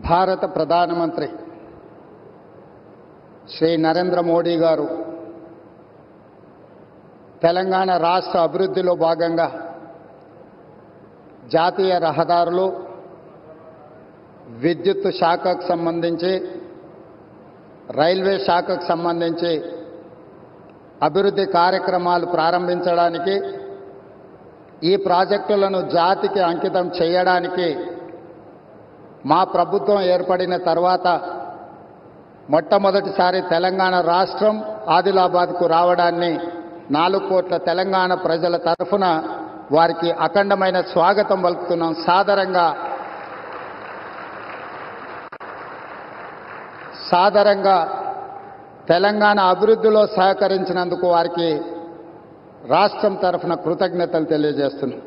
భారత ప్రధానమంత్రి శ్రీ నరేంద్ర మోడీ గారు తెలంగాణ రాష్ట్ర అభివృద్ధిలో భాగంగా జాతీయ రహదారులు విద్యుత్ శాఖకు సంబంధించి రైల్వే శాఖకు సంబంధించి అభివృద్ధి కార్యక్రమాలు ప్రారంభించడానికి ఈ ప్రాజెక్టులను జాతికి అంకితం చేయడానికి మా ప్రభుత్వం ఏర్పడిన తర్వాత మొట్టమొదటిసారి తెలంగాణ రాష్ట్రం ఆదిలాబాద్కు రావడాన్ని నాలుగు కోట్ల తెలంగాణ ప్రజల తరఫున వారికి అఖండమైన స్వాగతం పలుకుతున్నాం. సాదరంగా సాదరంగా తెలంగాణ అభివృద్ధిలో సహకరించినందుకు వారికి రాష్ట్రం తరఫున కృతజ్ఞతలు తెలియజేస్తున్నాం.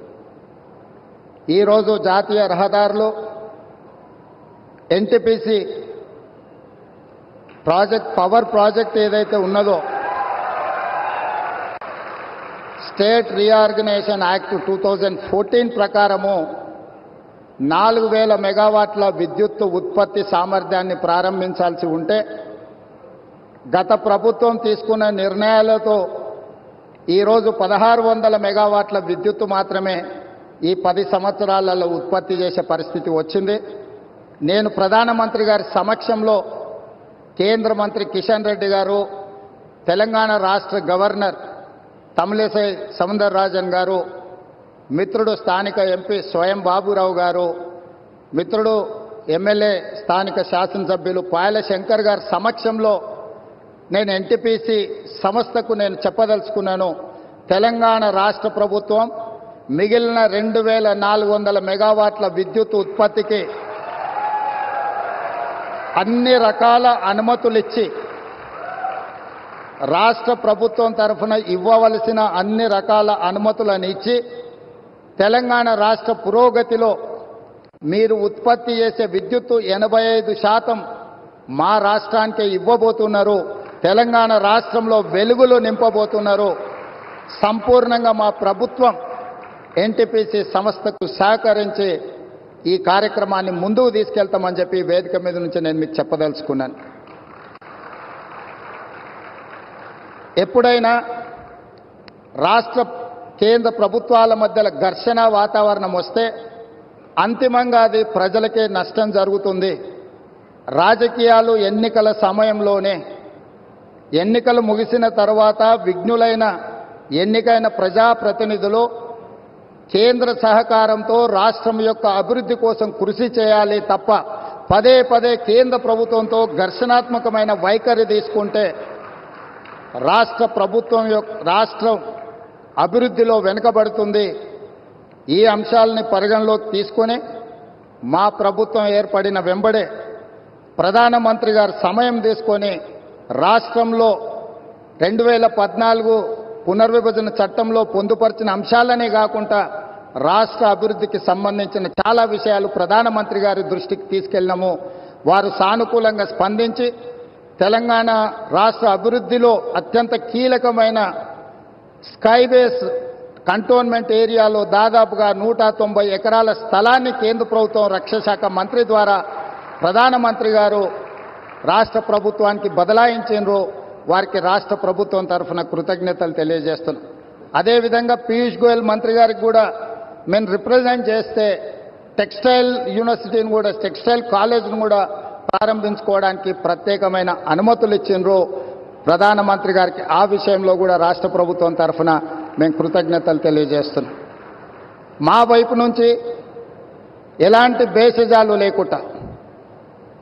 ఈరోజు జాతీయ రహదారులు ఎన్టీపీసీ ప్రాజెక్ట్ పవర్ ప్రాజెక్ట్ ఏదైతే ఉన్నదో state reorganisation act two thousand fourteen ప్రకారము నాలుగు వేల మెగావాట్ల విద్యుత్ ఉత్పత్తి సామర్థ్యాన్ని ప్రారంభించాల్సి ఉంటే గత ప్రభుత్వం తీసుకున్న నిర్ణయాలతో ఈరోజు పదహారు వందల మెగావాట్ల విద్యుత్తు మాత్రమే ఈ పది సంవత్సరాలలో ఉత్పత్తి చేసే పరిస్థితి వచ్చింది. నేను ప్రధానమంత్రి గారి సమక్షంలో కేంద్ర మంత్రి కిషన్ రెడ్డి గారు తెలంగాణ రాష్ట్ర గవర్నర్ తమిళసై సముందరరాజన్ గారు మిత్రుడు స్థానిక ఎంపీ స్వయం బాబురావు గారు మిత్రుడు ఎమ్మెల్యే స్థానిక శాసనసభ్యులు పాయల శంకర్ గారి సమక్షంలో నేను ఎన్టీపీసీ సంస్థకు నేను చెప్పదలుచుకున్నాను తెలంగాణ రాష్ట్ర ప్రభుత్వం మిగిలిన రెండు వేల నాలుగు వందల మెగావాట్ల విద్యుత్ ఉత్పత్తికి అన్ని రకాల అనుమతులు ఇచ్చి రాష్ట్ర ప్రభుత్వం తరఫున ఇవ్వవలసిన అన్ని రకాల అనుమతులను ఇచ్చి తెలంగాణ రాష్ట్ర పురోగతిలో మీరు ఉత్పత్తి చేసే విద్యుత్తు ఎనభై ఐదు శాతం మా రాష్ట్రానికే ఇవ్వబోతున్నారు. తెలంగాణ రాష్ట్రంలో వెలుగులు నింపబోతున్నారు. సంపూర్ణంగా మా ప్రభుత్వం ఎన్టీపీసీ సంస్థకు సహకరించి ఈ కార్యక్రమాన్ని ముందుకు తీసుకెళ్తామని చెప్పి వేదిక మీద నుంచి నేను మీకు చెప్పదలుచుకున్నాను. ఎప్పుడైనా రాష్ట్ర కేంద్ర ప్రభుత్వాల మధ్యల ఘర్షణ వాతావరణం వస్తే అంతిమంగా అది ప్రజలకే నష్టం జరుగుతుంది. రాజకీయాలు ఎన్నికల సమయంలోనే ఎన్నికలు ముగిసిన తర్వాత విఘ్నులైన ఎన్నికైన ప్రజాప్రతినిధులు కేంద్ర సహకారంతో రాష్ట్రం యొక్క అభివృద్ధి కోసం కృషి చేయాలి తప్ప పదే పదే కేంద్ర ప్రభుత్వంతో ఘర్షణాత్మకమైన వైఖరి తీసుకుంటే రాష్ట్ర ప్రభుత్వం యొక్క రాష్ట్రం అభివృద్ధిలో వెనుకబడుతుంది. ఈ అంశాలని పరిగణలోకి తీసుకొని మా ప్రభుత్వం ఏర్పడిన వెంబడే ప్రధానమంత్రి గారు సమయం తీసుకొని రాష్ట్రంలో రెండు వేల పద్నాలుగు పునర్విభజన చట్టంలో పొందుపరిచిన అంశాలనే కాకుండా రాష్ట్ర అభివృద్ధికి సంబంధించిన చాలా విషయాలు ప్రధానమంత్రి గారి దృష్టికి తీసుకెళ్ళినాము. వారు సానుకూలంగా స్పందించి తెలంగాణ రాష్ట్ర అభివృద్ధిలో అత్యంత కీలకమైన స్కైబేస్ కంటోన్మెంట్ ఏరియాలో దాదాపుగా నూట తొంభై ఎకరాల స్థలాన్ని కేంద్ర ప్రభుత్వం రక్షశాఖ మంత్రి ద్వారా ప్రధానమంత్రి గారు రాష్ట్ర ప్రభుత్వానికి బదలాయించారు వారికి రాష్ట్ర ప్రభుత్వం తరఫున కృతజ్ఞతలు తెలియజేస్తున్నాం. అదేవిధంగా పీయూష్ గోయల్ మంత్రి గారికి కూడా మేము రిప్రజెంట్ చేస్తే టెక్స్టైల్ యూనివర్సిటీని కూడా టెక్స్టైల్ కాలేజ్ను కూడా ప్రారంభించుకోవడానికి ప్రత్యేకమైన అనుమతులు ఇచ్చిండ్రు. ప్రధానమంత్రి గారికి ఆ విషయంలో కూడా రాష్ట్ర ప్రభుత్వం తరఫున మేము కృతజ్ఞతలు తెలియజేస్తున్నాం. మా వైపు నుంచి ఎలాంటి భేషజాలు లేకుండా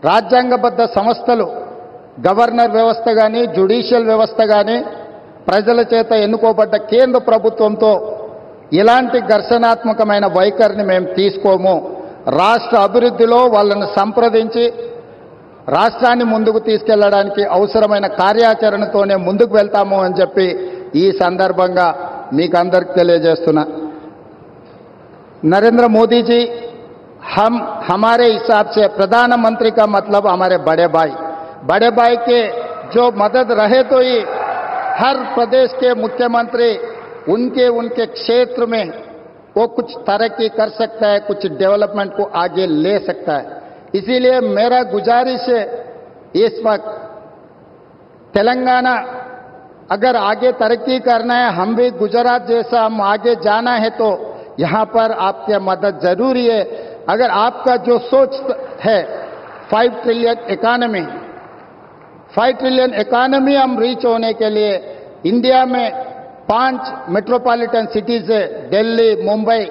రాజ్యాంగబద్ధ సంస్థలు గవర్నర్ వ్యవస్థ కానీ జ్యుడిషియల్ వ్యవస్థ కానీ ప్రజల చేత ఎన్నుకోబడ్డ కేంద్ర ప్రభుత్వంతో ఇలాంటి ఘర్షణాత్మకమైన వైఖరిని మేము తీసుకోము రాష్ట్ర అభివృద్ధిలో వాళ్ళను సంప్రదించి రాష్ట్రాన్ని ముందుకు తీసుకెళ్లడానికి అవసరమైన కార్యాచరణతోనే ముందుకు వెళ్తాము అని చెప్పి ఈ సందర్భంగా మీకు అందరికి తెలియజేస్తున్నా नरेंद्र मोदी जी हम हमारे हिसाब से प्रधानमंत्री का मतलब हमारे बड़े भाई बड़े भाई के जो मदद रहे तो ही हर प्रदेश के मुख्यमंत्री उनके उनके क्षेत्र में वो कुछ तरक्की कर सकता है, कुछ डेवलपमेंट को आगे ले सकता है। इसीलिए मेरा गुजारिश है, इस वक्त तेलंगाना अगर आगे तरक्की करना है, हम भी गुजरात जैसा हम आगे जाना है तो यहाँ पर आपके मदद ज़रूरी है। अगर आपका जो सोच है five trillion economy five trillion economy हम रीच होने के लिए इंडिया में पाँच मेट्रोपॉलिटन सिटीज़ है, Delhi, Mumbai,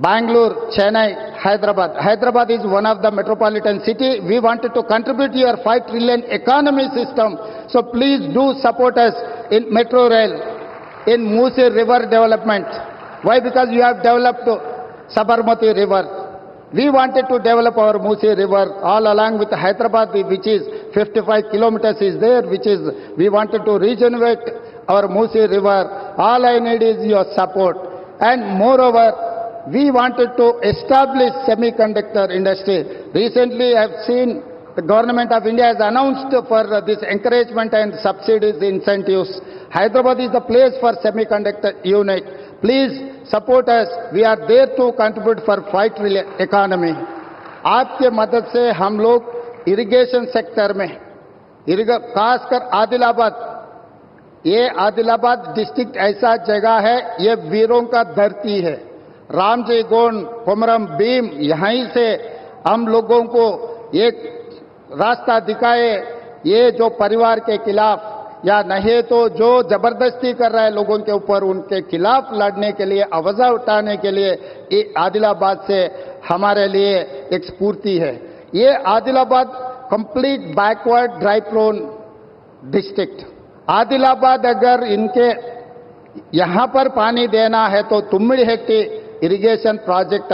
Bangalore, Chennai, Hyderabad. Hyderabad is one of the metropolitan city we wanted to contribute your five trillion economy system so please do support us in metro rail in Musi river development why because you have developed Sabarmati river We wanted to develop our Musi river all along with Hyderabad, which is 55 kilometers is there, which is, we wanted to regenerate our Musi river. All I need is your support. And moreover, we wanted to establish semiconductor industry. Recently, I have seen the government of India has announced for this encouragement and subsidies, incentives. Hyderabad is the place for semiconductor unit. Please support us. We are there contribute for 5 trillion economy. आपके मदद से हम लोग irrigation sector में खासकर आदिलाबाद, ये Adilabad district ऐसा जगह है, ये वीरों का धरती है रामजी गोंड कुमरम भीम, यहीं से हम लोगों को एक रास्ता दिखाए, ये जो परिवार के खिलाफ या नहीं तो जो ज़बरदस्ती कर रहा है लोगों के ऊपर, उनके खिलाफ लड़ने के लिए, आवाजा उठाने के लिए आदिलाबाद से हमारे लिए एक स्फूर्ति है। ये Adilabad complete backward dry prone district. Adilabad अगर इनके यहाँ पर पानी देना है तो तुम्मिड़ी हेट्टी इरिगेशन प्रोजेक्ट